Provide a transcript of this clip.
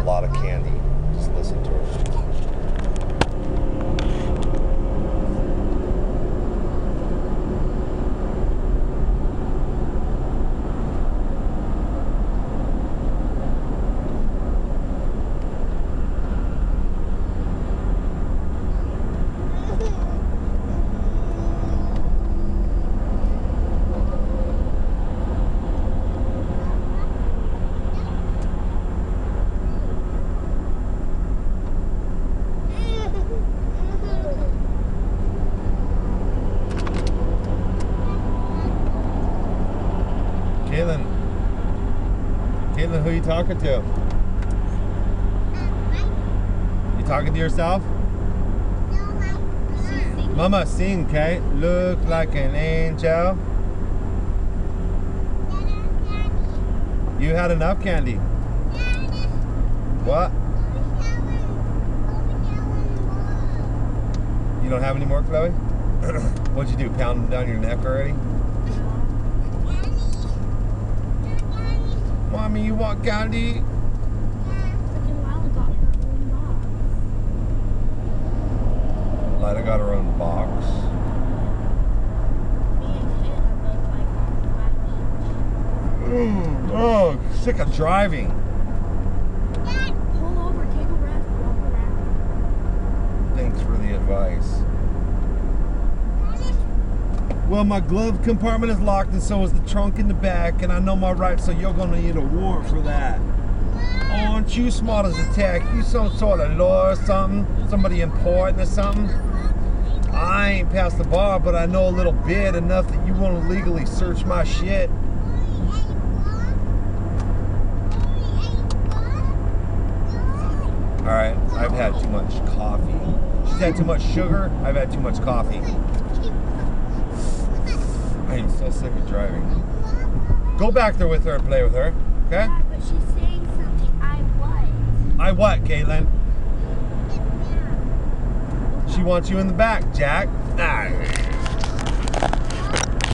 lot of candy. Just listen to her. Caitlin. Caitlin, who are you talking to? You talking to yourself? Mama, sing, okay? Look like an angel. You had enough candy. What? You don't have any more, Chloe? What'd you do? Pound them down your neck already? Mommy, you want candy? Freaking Lila got her own box. Mm, Lila got her own box. Me and Kit are both like on flat Oh, sick of driving. Well, my glove compartment is locked, and so is the trunk in the back, and I know my rights, so you're gonna need a warrant for that. Aren't you smart as a tech? You some sort of lawyer or something? Somebody important or something? I ain't past the bar, but I know a little bit, enough that you want to legally search my shit. All right, I've had too much coffee. She's had too much sugar. I've had too much coffee. I am so sick of driving. Go back there with her and play with her, okay? Yeah, but she's saying something I was. I what, Caitlin? She wants you in the back, Jack. Ah.